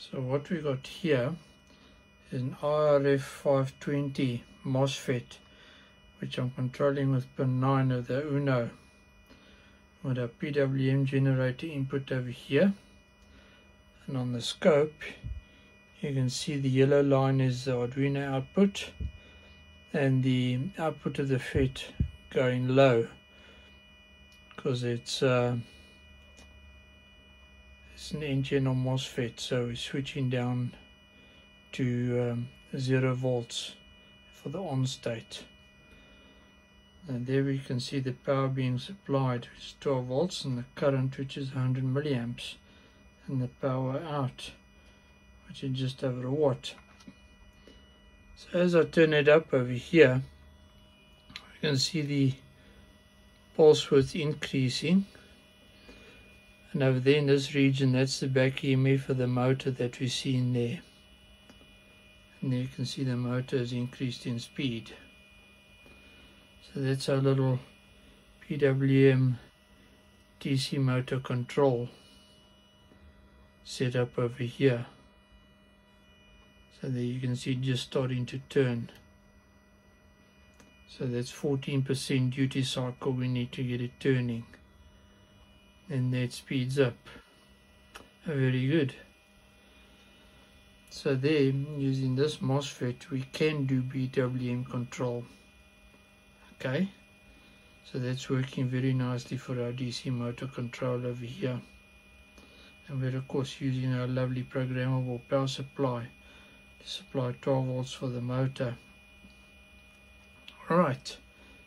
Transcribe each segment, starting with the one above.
So what we got here is an IRF 520 MOSFET which I'm controlling with pin 9 of the UNO with a PWM generator input over here. And on the scope you can see the yellow line is the Arduino output and the output of the FET going low because it's uh, it's an N-channel MOSFET so we're switching down to um, 0 volts for the on state. And there we can see the power being supplied which is 12 volts and the current which is 100 milliamps and the power out which is just over a watt. So as I turn it up over here you can see the pulse width increasing and over there in this region that's the back EMF for the motor that we see in there and there you can see the motor has increased in speed so that's our little PWM DC motor control set up over here. So there you can see just starting to turn. So that's 14% duty cycle we need to get it turning. And that speeds up. Very good. So there, using this MOSFET, we can do PWM control. Okay. So that's working very nicely for our DC motor control over here. And we're of course using our lovely programmable power supply to supply 12 volts for the motor. Alright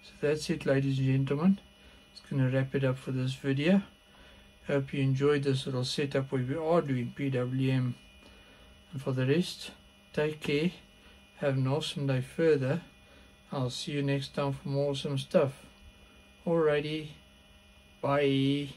so that's it ladies and gentlemen. It's going to wrap it up for this video hope you enjoyed this little setup where we are doing PWM and for the rest take care have an awesome day further I'll see you next time for more awesome stuff. Alrighty, bye.